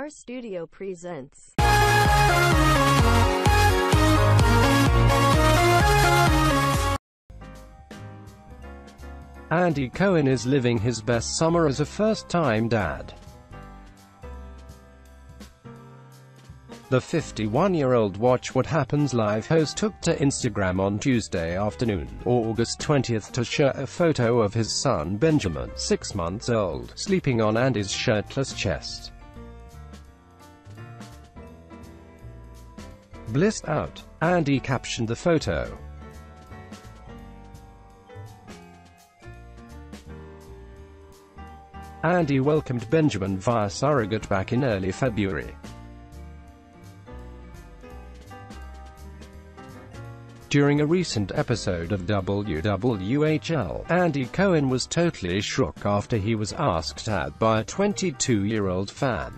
R Studio presents. Andy Cohen is living his best summer as a first-time dad. The 51-year-old Watch What Happens Live host took to Instagram on Tuesday afternoon, August 20th to share a photo of his son Benjamin, six months old, sleeping on Andy's shirtless chest. Blissed out, Andy captioned the photo. Andy welcomed Benjamin via surrogate back in early February. During a recent episode of WWHL, Andy Cohen was totally shook after he was asked out by a 22-year-old fan.